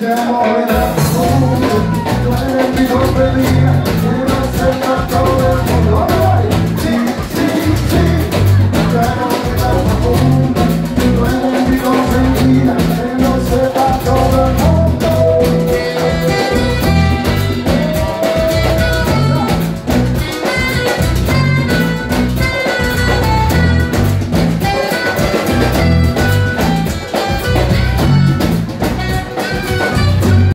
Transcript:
down in the pool.